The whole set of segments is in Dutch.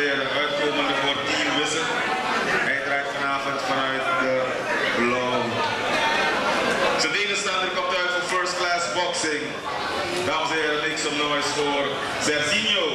uitkomende voor Team Wizard. Hij draait vanavond vanuit de blauw. Zijn tegenstander komt uit voor First Class Boxing. Dames en heren, make some noise voor Serginho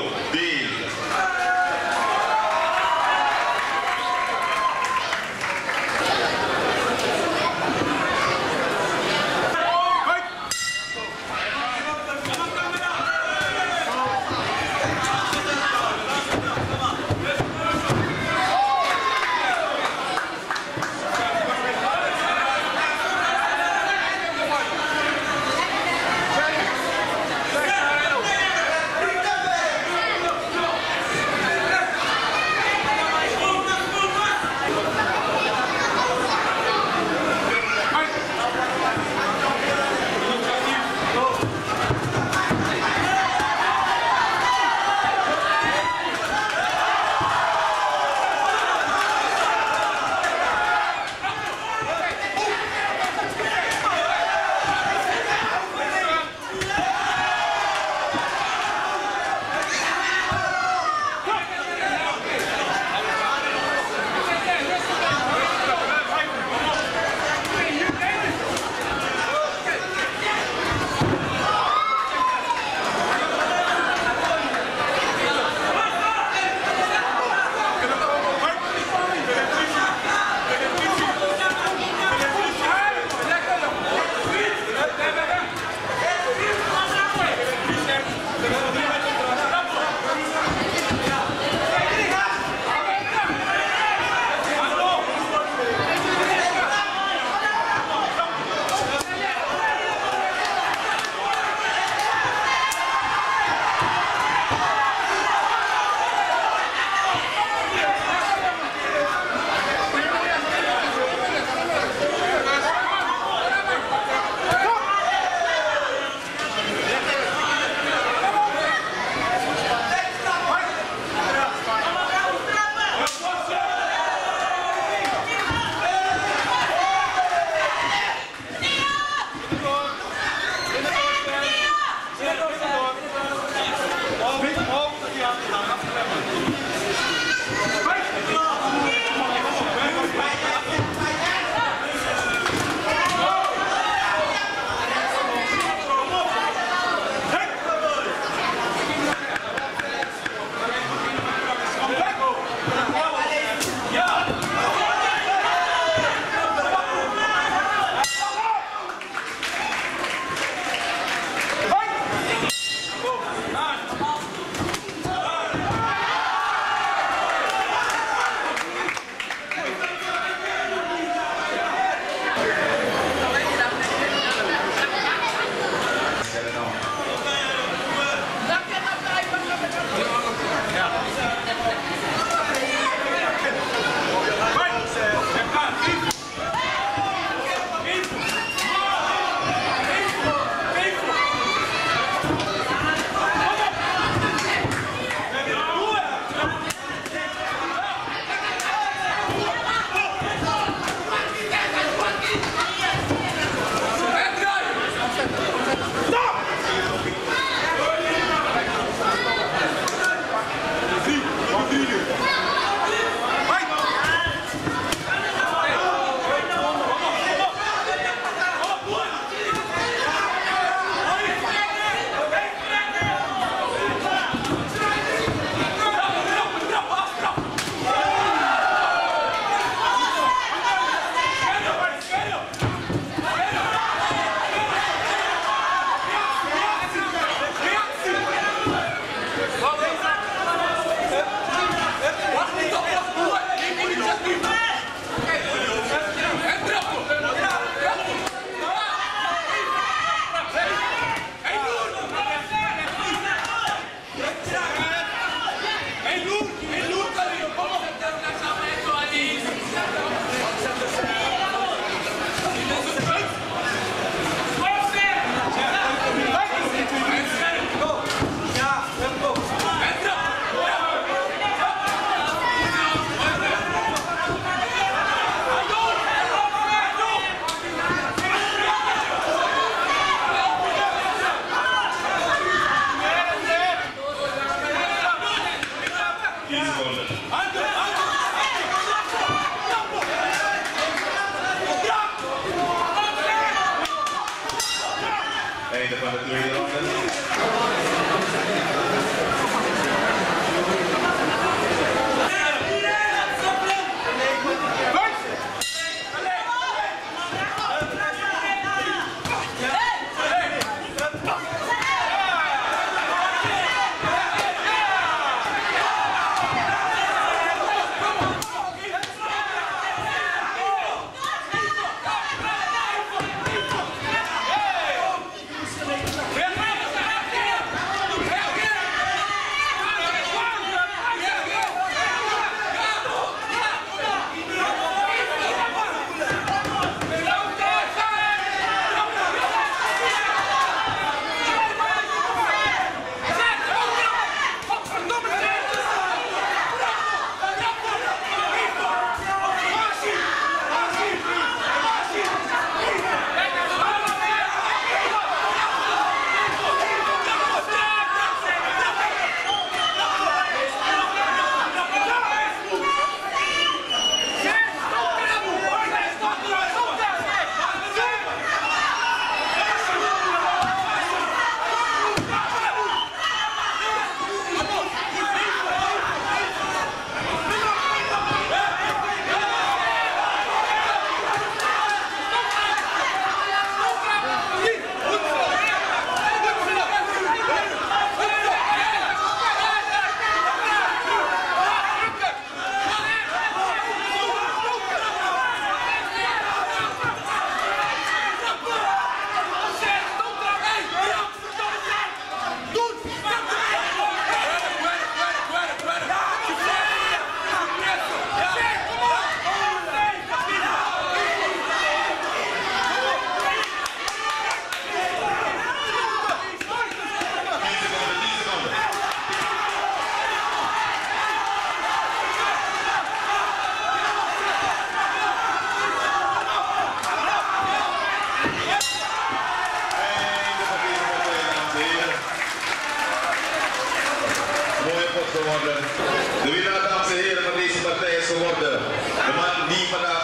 Mooi potgeworden. De winnaar, dames en heren, van deze partij is geworden de man die vandaag